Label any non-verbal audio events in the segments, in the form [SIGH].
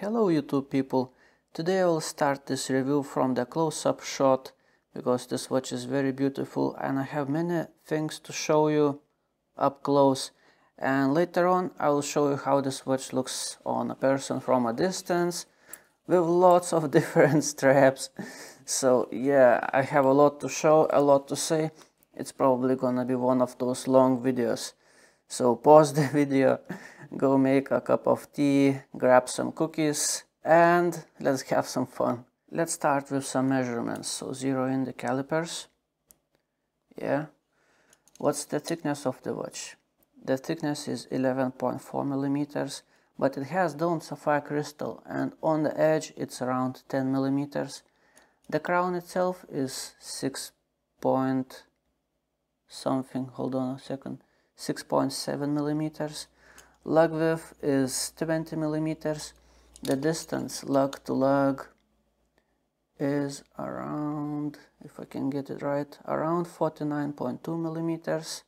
Hello YouTube people, today I will start this review from the close-up shot because this watch is very beautiful and I have many things to show you up close. And later on I will show you how this watch looks on a person from a distance with lots of [LAUGHS] different straps. So yeah I have a lot to show, a lot to say. It's probably gonna be one of those long videos so pause the [LAUGHS] video go make a cup of tea, grab some cookies, and let's have some fun. Let's start with some measurements. So zero in the calipers. Yeah. What's the thickness of the watch? The thickness is 11.4 millimeters, but it has dome sapphire crystal and on the edge it's around 10 millimeters. The crown itself is 6 point something, hold on a second, 6.7 millimeters. Lug width is 20 millimeters. The distance lug to lug is around if I can get it right around 49.2 millimeters.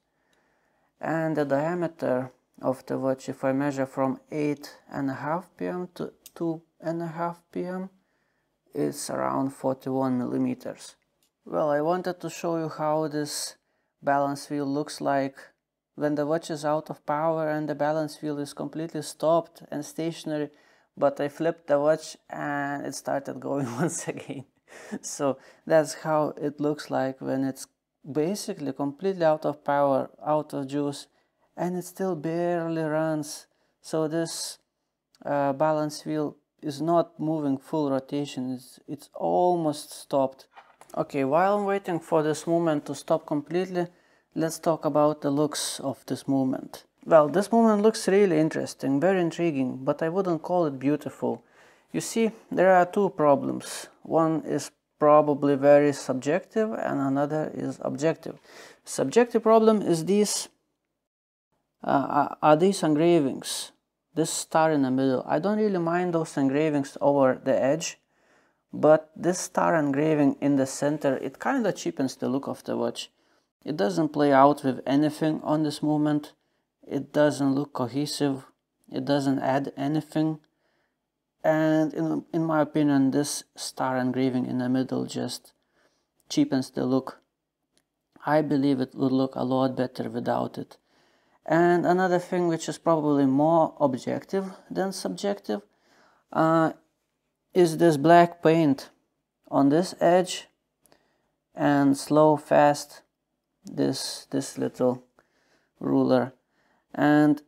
And the diameter of the watch if I measure from 8 and a half pm to 2 and a half pm is around 41 millimeters. Well I wanted to show you how this balance wheel looks like when the watch is out of power and the balance wheel is completely stopped and stationary but I flipped the watch and it started [LAUGHS] going once again. So that's how it looks like when it's basically completely out of power out of juice and it still barely runs. So this uh, balance wheel is not moving full rotation. It's, it's almost stopped. Okay while I'm waiting for this movement to stop completely Let's talk about the looks of this movement. Well, this movement looks really interesting, very intriguing, but I wouldn't call it beautiful. You see, there are two problems. One is probably very subjective and another is objective. Subjective problem is these uh, are these engravings, this star in the middle. I don't really mind those engravings over the edge, but this star engraving in the center, it kind of cheapens the look of the watch. It doesn't play out with anything on this movement. It doesn't look cohesive. It doesn't add anything. And in, in my opinion, this star engraving in the middle just cheapens the look. I believe it would look a lot better without it. And another thing which is probably more objective than subjective uh, is this black paint on this edge and slow fast this this little ruler. And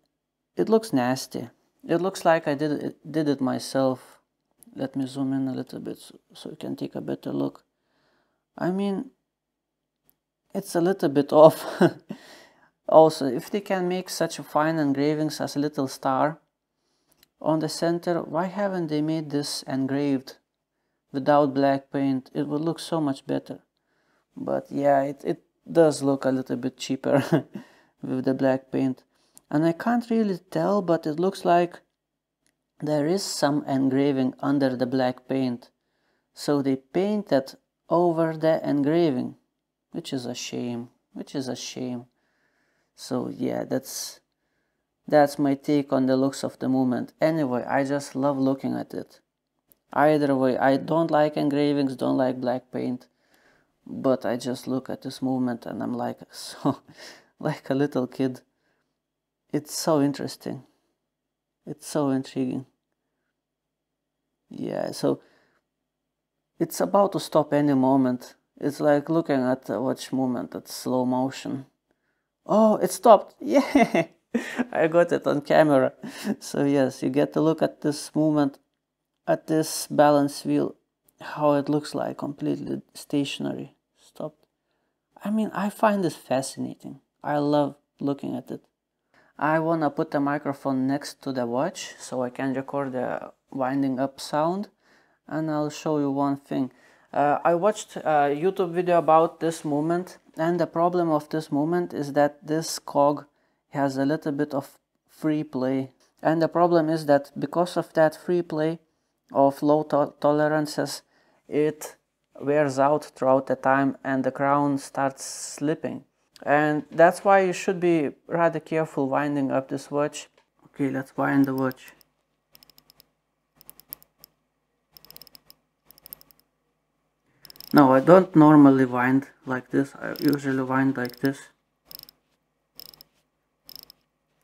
it looks nasty. It looks like I did it, did it myself. Let me zoom in a little bit so, so you can take a better look. I mean it's a little bit off. [LAUGHS] Also if they can make such fine engravings as a little star on the center why haven't they made this engraved without black paint? It would look so much better. But yeah it, it does look a little bit cheaper [LAUGHS] with the black paint. And I can't really tell but it looks like there is some engraving under the black paint. So they painted over the engraving which is a shame which is a shame. So yeah that's that's my take on the looks of the movement anyway I just love looking at it. Either way I don't like engravings don't like black paint but I just look at this movement and I'm like [LAUGHS] so like a little kid. It's so interesting. It's so intriguing. Yeah so it's about to stop any moment. It's like looking at a watch movement at slow motion. Oh it stopped. [LAUGHS] Yeah I got it on camera. So yes you get to look at this movement at this balance wheel how it looks like completely stationary i mean i find this fascinating. I love looking at it. I want to put the microphone next to the watch so i can record the winding up sound and i'll show you one thing. Uh, i watched a youtube video about this movement and the problem of this movement is that this cog has a little bit of free play. And the problem is that because of that free play of low to tolerances it wears out throughout the time and the crown starts slipping. And that's why you should be rather careful winding up this watch. Okay, let's wind the watch. No, I don't normally wind like this. I usually wind like this.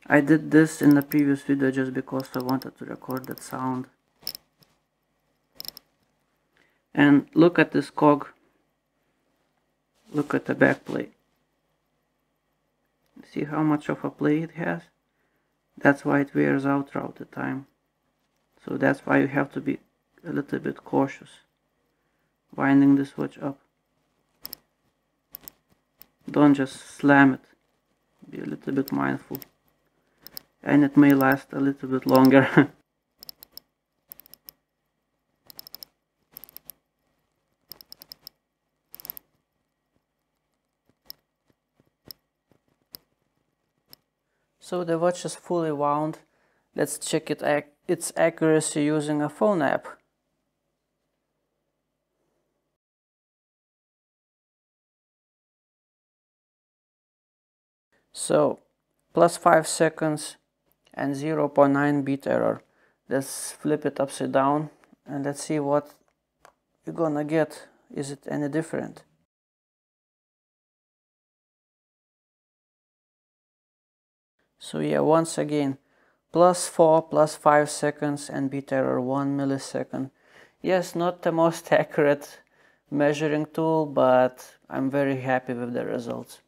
I did this in the previous video just because I wanted to record that sound. And look at this cog. Look at the back plate. See how much of a play it has? That's why it wears out throughout the time. So that's why you have to be a little bit cautious winding the switch up. Don't just slam it. Be a little bit mindful. And it may last a little bit longer. [LAUGHS] so the watch is fully wound. Let's check it ac its accuracy using a phone app. So plus 5 seconds and 0.9 bit error. Let's flip it upside down and let's see what we're gonna get. Is it any different? So yeah, once again, plus 4 plus 5 seconds and bit error 1 millisecond. Yes, not the most [LAUGHS] accurate measuring tool, but I'm very happy with the results.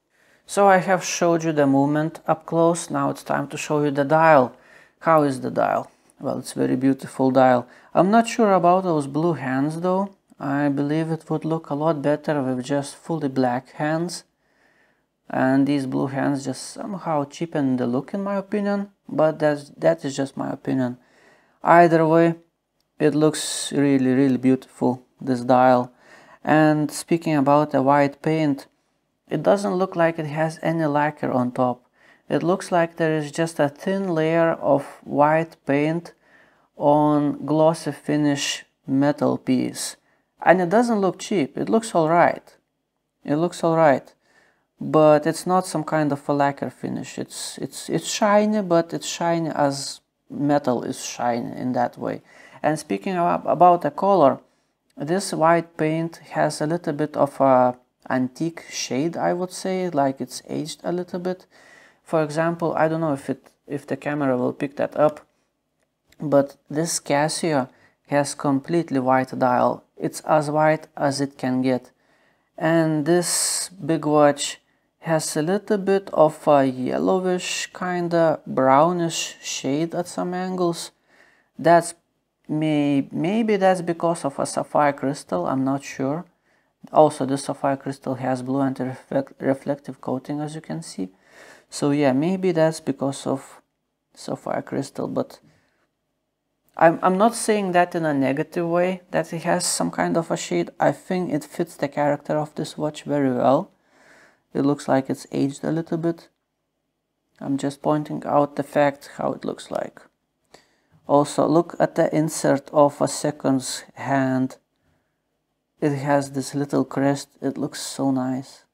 So I have showed you the movement up close, now it's time to show you the dial. How is the dial? Well, it's very beautiful dial. I'm not sure about those blue hands though. I believe it would look a lot better with just fully black hands. And these blue hands just somehow cheapen the look in my opinion, but that's, that is just my opinion. Either way, it looks really, really beautiful, this dial. And speaking about the white paint, it doesn't look like it has any lacquer on top. It looks like there is just a thin layer of white paint on glossy finish metal piece. And it doesn't look cheap, it looks alright. It looks alright. But it's not some kind of a lacquer finish. It's, it's, it's shiny, but it's shiny as metal is shiny in that way. And speaking about, about the color, this white paint has a little bit of a antique shade I would say like it's aged a little bit for example I don't know if it if the camera will pick that up but this Casio has completely white dial it's as white as it can get and this big watch has a little bit of a yellowish kinda brownish shade at some angles. That's may maybe that's because of a sapphire crystal I'm not sure. Also the sapphire crystal has blue anti-reflective coating as you can see. So yeah maybe that's because of sapphire crystal but I'm, I'm not saying that in a negative way that it has some kind of a shade. I think it fits the character of this watch very well it looks like it's aged a little bit. I'm just pointing out the fact how it looks like. Also look at the insert of a seconds hand. It has this little crest. It looks so nice.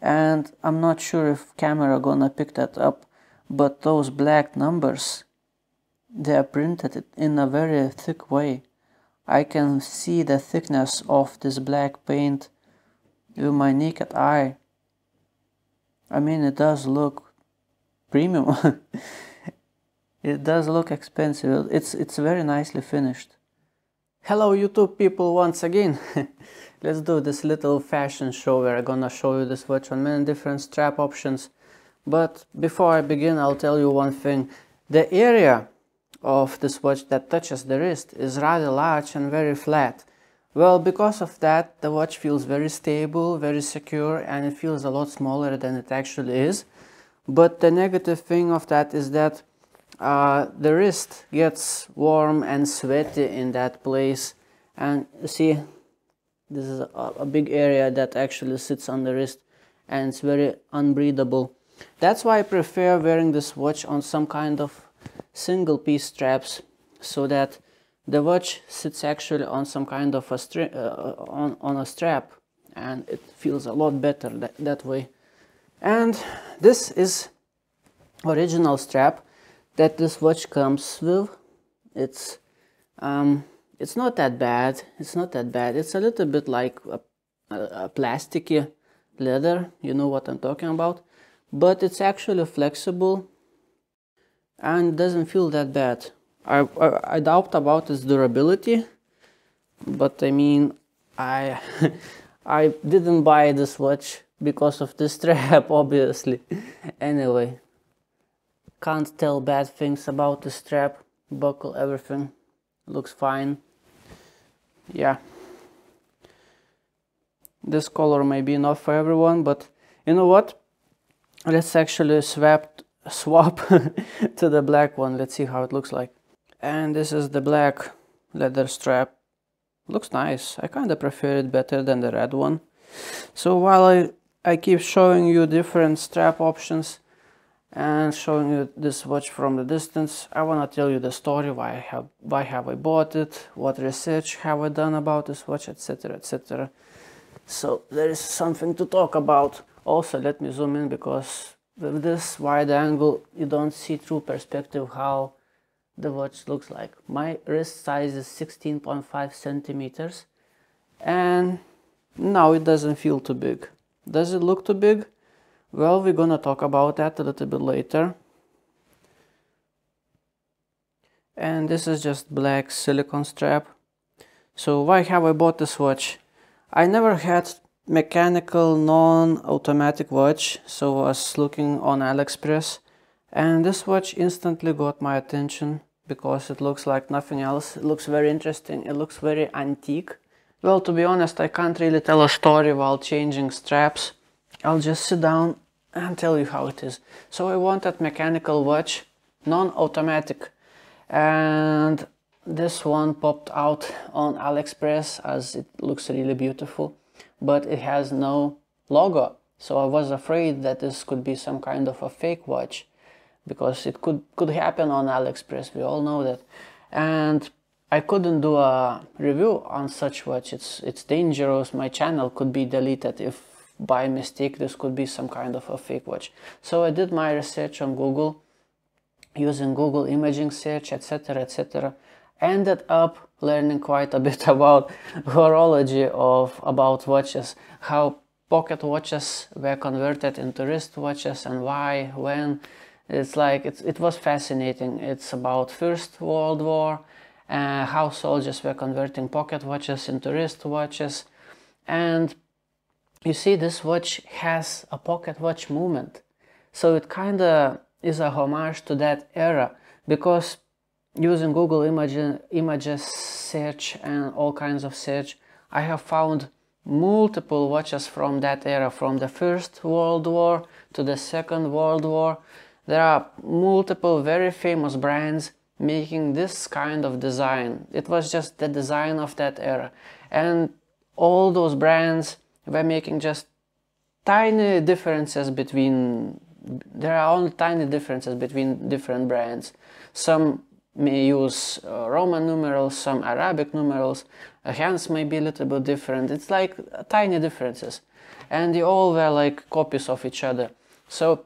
And I'm not sure if camera gonna pick that up but those black numbers they are printed in a very thick way. I can see the thickness of this black paint with my naked eye I mean it does look premium [LAUGHS] it does look expensive it's it's very nicely finished Hello YouTube people once again. [LAUGHS] Let's do this little fashion show where I'm gonna show you this watch on many different strap options. But before I begin I'll tell you one thing. The area of this watch that touches the wrist is rather large and very flat. Well, because of that, the watch feels very stable, very secure, and it feels a lot smaller than it actually is. But the negative thing of that is that uh, the wrist gets warm and sweaty in that place and you see this is a, a, big area that actually sits on the wrist and it's very unbreathable that's why I prefer wearing this watch on some kind of single piece straps so that the watch sits actually on some kind of a stri uh, on, on a strap and it feels a lot better that, that way. And this is original strap that this watch comes with. It's um, it's not that bad. It's not that bad. It's a little bit like a, a, a plasticky leather you know what i'm talking about. But it's actually flexible and doesn't feel that bad I, I, I doubt about its durability but i mean i [LAUGHS] i didn't buy this watch because of the strap [LAUGHS] obviously. Anyway can't tell bad things about the strap buckle everything. Looks fine. Yeah. This color may be not for everyone but you know what? Let's actually swap [LAUGHS] swap to the black one. Let's see how it looks like and this is the black leather strap. Looks nice. I kind of prefer it better than the red one. So while i i keep showing you different strap options and showing you this watch from the distance i want to tell you the story why i have why have i bought it what research have i done about this watch etc etc so there is something to talk about. Also let me zoom in because with this wide angle you don't see true perspective how the watch looks like my wrist size is 16.5 centimeters and now it doesn't feel too big does it look too big well, we're gonna talk about that a little bit later. And this is just black silicone strap. So why have I bought this watch? I never had mechanical non-automatic watch, so I was looking on AliExpress. And this watch instantly got my attention because it looks like nothing else. It looks very interesting. It looks very antique. Well, to be honest, I can't really tell a story while changing straps. I'll just sit down and tell you how it is. So I wanted mechanical watch, non-automatic, and this one popped out on AliExpress as it looks really beautiful, but it has no logo. So I was afraid that this could be some kind of a fake watch because it could could happen on AliExpress. We all know that, and I couldn't do a review on such watch. It's it's dangerous. My channel could be deleted if by mistake this could be some kind of a fake watch so i did my research on google using google imaging search etc etc ended up learning quite a bit [LAUGHS] about horology of about watches how pocket watches were converted into wrist watches and why when it's like it's, it was fascinating. It's about first world war uh, how soldiers were converting pocket watches into wrist watches. And you see this watch has a pocket watch movement. So it kind of is a homage to that era because using google image, images search and all kinds of search i have found multiple watches from that era from the first world war to the second world war there are multiple very famous brands making this kind of design. It was just the design of that era. And all those brands were making just tiny differences between there are only tiny differences between different brands. Some may use uh, roman numerals some arabic numerals. Uh, hands may be a little bit different. It's like uh, tiny differences. And they all were like copies of each other. So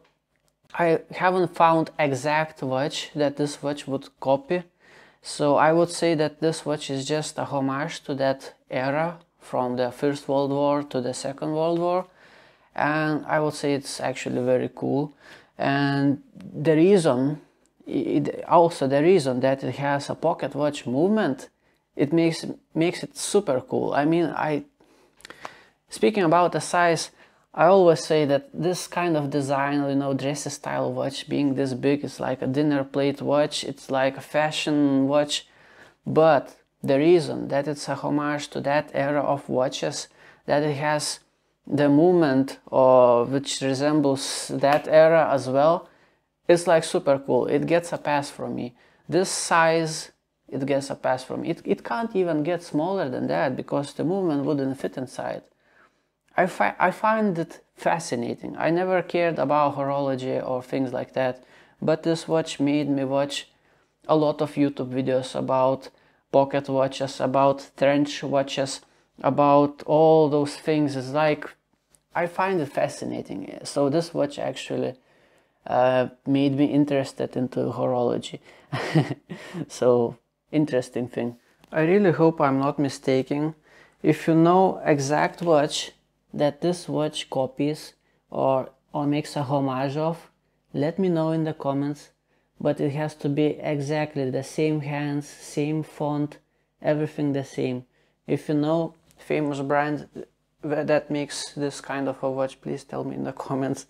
i haven't found exact watch that this watch would copy. So i would say that this watch is just a homage to that era from the First World War to the Second World War. And I would say it's actually very cool. And the reason it, also the reason that it has a pocket watch movement it makes makes it super cool. I mean I speaking about the size I always say that this kind of design, you know, dress style watch being this big is like a dinner plate watch, it's like a fashion watch, but the reason that it's a homage to that era of watches, that it has the movement of, which resembles that era as well, it's like super cool. It gets a pass from me. This size, it gets a pass from me. It, it can't even get smaller than that because the movement wouldn't fit inside. I, fi I find it fascinating. I never cared about horology or things like that, but this watch made me watch a lot of YouTube videos about pocket watches, about trench watches, about all those things. It's like I find it fascinating. So this watch actually uh, made me interested into horology. [LAUGHS] so interesting thing. I really hope I'm not mistaken. If you know exact watch that this watch copies or, or makes a homage of, let me know in the comments. But it has to be exactly the same hands, same font, everything the same. If you know famous brand that makes this kind of a watch, please tell me in the [LAUGHS] comments.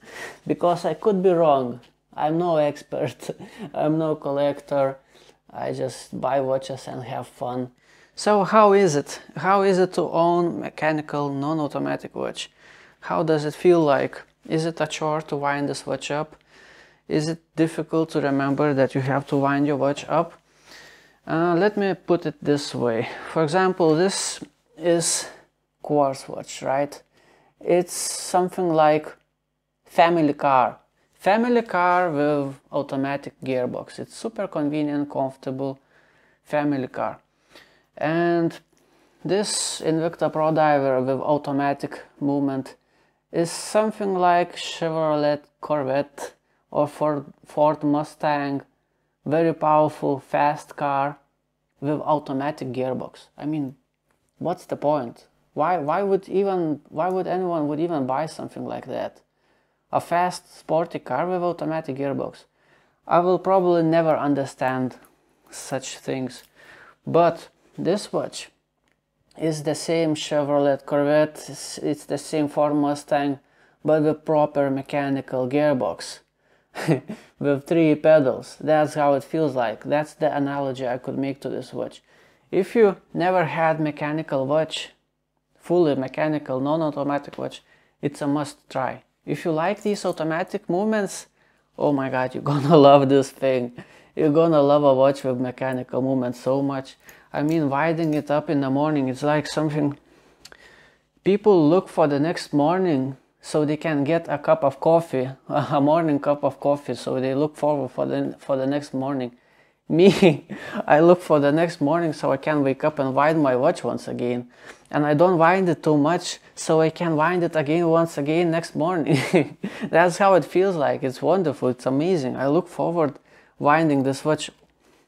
Because I could be wrong. I'm no expert, [LAUGHS] I'm no collector. I just buy watches and have fun. So how is it? How is it to own mechanical non-automatic watch? How does it feel like? Is it a chore to wind this watch up? Is it difficult to remember that you have to wind your watch up? Uh, let me put it this way. For example, this is quartz watch, right? It's something like family car Family car with automatic gearbox. It's super convenient, comfortable family car. And this Invicta Pro Diver with automatic movement is something like Chevrolet Corvette or Ford, Ford Mustang, very powerful, fast car with automatic gearbox. I mean, what's the point? Why, why would even, why would anyone would even buy something like that? a fast sporty car with automatic gearbox. I will probably never understand such things, but this watch is the same Chevrolet Corvette, it's, it's the same Ford Mustang, but with proper mechanical gearbox. [LAUGHS] with three pedals. That's how it feels like. That's the analogy I could make to this watch. If you never had mechanical watch, fully mechanical, non-automatic watch, it's a must try. If you like these automatic movements, oh my god, you're gonna [LAUGHS] love this thing. You're gonna love a watch with mechanical movements so much. I mean, winding it up in the morning, it's like something people look for the next morning so they can get a cup of coffee, [LAUGHS] a morning cup of coffee, so they look forward for the, for the next morning. [LAUGHS] Me, I look for the next morning so I can wake up and wind my watch once again. And I don't wind it too much so I can wind it again once again next morning. [LAUGHS] That's how it feels like. It's wonderful. It's amazing. I look forward winding this watch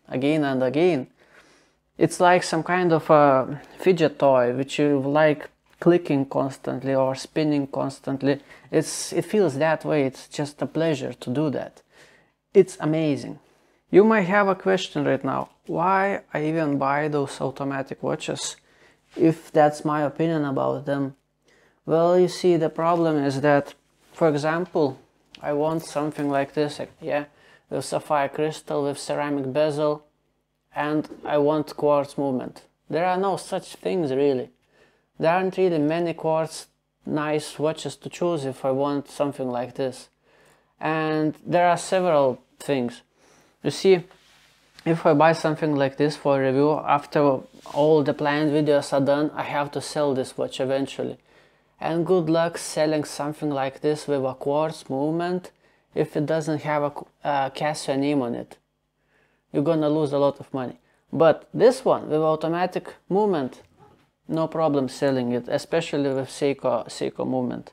again and again. It's like some kind of a fidget toy which you like clicking constantly or spinning constantly. It's, it feels that way. It's just a pleasure to do that. It's amazing. You might have a question right now, why I even buy those automatic watches, if that's my opinion about them. Well, you see, the problem is that, for example, I want something like this, yeah, with sapphire crystal, with ceramic bezel, and I want quartz movement. There are no such things really. There aren't really many quartz nice watches to choose if I want something like this. And there are several things. You see, if I buy something like this for review, after all the planned videos are done, I have to sell this watch eventually. And good luck selling something like this with a quartz movement if it doesn't have a, a Casio name on it. You're gonna lose a lot of money. But this one with automatic movement, no problem selling it, especially with Seiko, Seiko movement.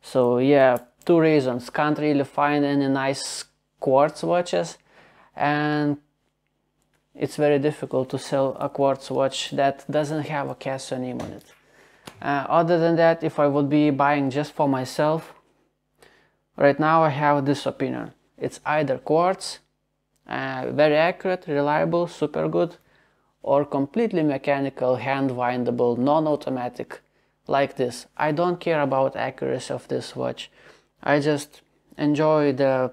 So yeah, two reasons. Can't really find any nice quartz watches and it's very difficult to sell a quartz watch that doesn't have a Casio name on it. Uh, other than that, if I would be buying just for myself, right now I have this opinion. It's either quartz, uh, very accurate, reliable, super good, or completely mechanical, hand windable, non-automatic, like this. I don't care about accuracy of this watch. I just enjoy the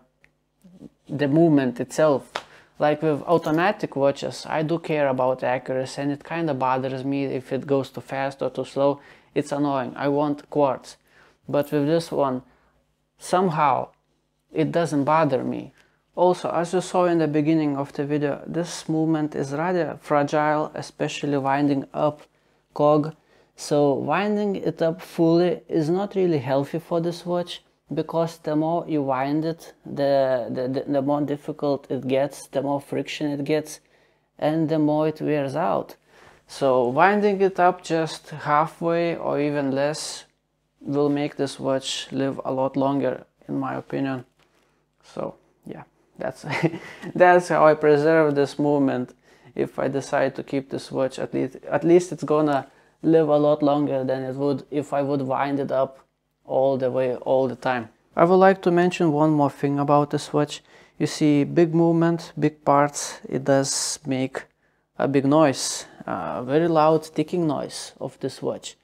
the movement itself. Like with automatic watches, I do care about accuracy and it kind of bothers me if it goes too fast or too slow. It's annoying. I want quartz. But with this one, somehow it doesn't bother me. Also, as you saw in the beginning of the video, this movement is rather fragile, especially winding up cog. So winding it up fully is not really healthy for this watch because the more you wind it, the, the, the, more difficult it gets, the more friction it gets, and the more it wears out. So winding it up just halfway or even less will make this watch live a lot longer in my opinion. So yeah, that's, [LAUGHS] that's how I preserve this movement. if I decide to keep this watch at least at least it's gonna live a lot longer than it would if I would wind it up all the way all the time. I would like to mention one more thing about this watch. You see big movement, big parts, it does make a big noise, a very loud ticking noise of this watch.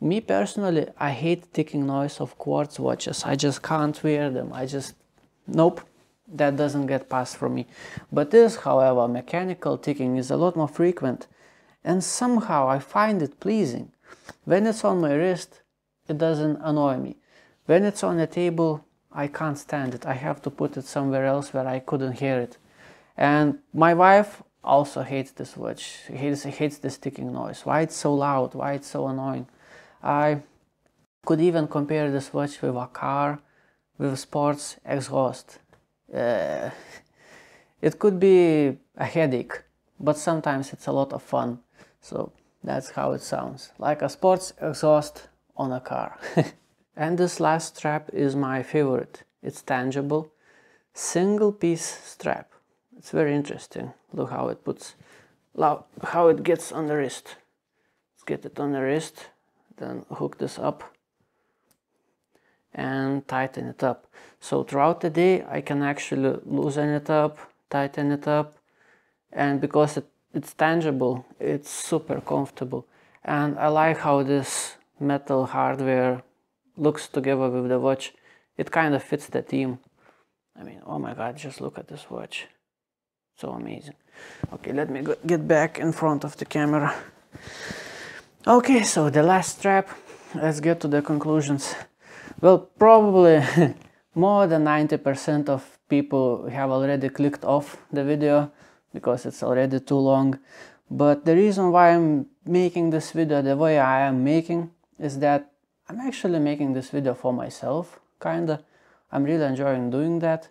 Me personally, I hate ticking noise of quartz watches. I just can't wear them. I just, nope, that doesn't get past for me. But this, however, mechanical ticking is a lot more frequent and somehow I find it pleasing. When it's on my wrist, it doesn't annoy me. When it's on the table, I can't stand it. I have to put it somewhere else where I couldn't hear it. And my wife also hates this watch. She hates, hates this ticking noise. Why it's so loud? Why it's so annoying? I could even compare this watch with a car with sports exhaust. Uh, it could be a headache, but sometimes it's a lot of fun. So that's how it sounds, like a sports exhaust on a car. [LAUGHS] and this last strap is my favorite. It's tangible, single piece strap. It's very interesting. Look how it puts, how it gets on the wrist. Let's get it on the wrist, then hook this up and tighten it up. So throughout the day I can actually loosen it up, tighten it up and because it, it's tangible, it's super comfortable. And I like how this metal hardware looks together with the watch. It kind of fits the theme. I mean, oh my god, just look at this watch. So amazing. Okay, let me get back in front of the camera. Okay, so the last strap. Let's get to the conclusions. Well, probably [LAUGHS] more than 90% of people have already clicked off the video because it's already too long. But the reason why I'm making this video the way I am making is that I'm actually making this video for myself, kinda. I'm really enjoying doing that.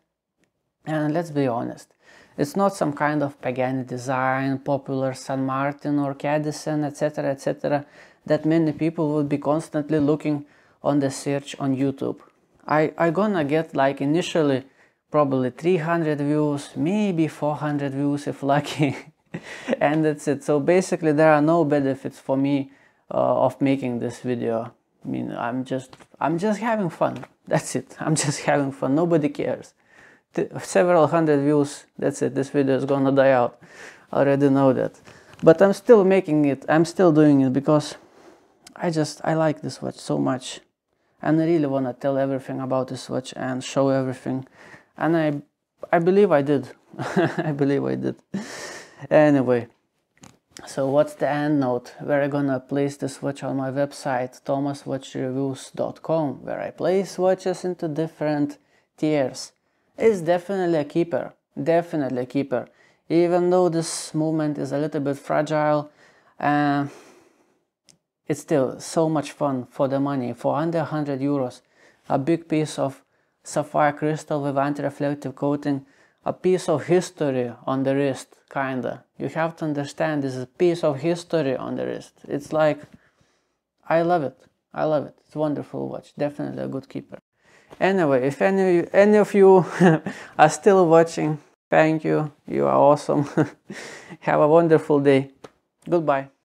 And let's be honest, it's not some kind of Pagani design, popular San Martin or Cadisen, etc., etc., that many people would be constantly looking on the search on YouTube. I, I gonna get like initially probably 300 views, maybe 400 views if lucky. [LAUGHS] and that's it. So basically there are no benefits for me uh, of making this video. I mean, I'm just, I'm just having fun. That's it. [LAUGHS] I'm just having fun. Nobody cares. T several hundred views. That's it. This video is gonna die out. I already know that. But I'm still making it. I'm still doing it because I just, I like this watch so much and I really want to tell everything about this watch and show everything. And I I believe I did. [LAUGHS] I believe I did. Anyway so what's the end note? Where I gonna place this watch on my website? tomaswatchreviews.com where I place watches into different tiers. It's definitely a keeper. Definitely a keeper. Even though this movement is a little bit fragile uh, it's still so much fun for the money. For under 100 euros, a big piece of sapphire crystal with anti-reflective coating, a piece of history on the wrist, kinda. You have to understand this is a piece of history on the wrist. It's like, I love it. I love it. It's a wonderful watch. Definitely a good keeper. Anyway, if any, any of you [LAUGHS] are still watching, thank you. You are awesome. [LAUGHS] Have a wonderful day. Goodbye.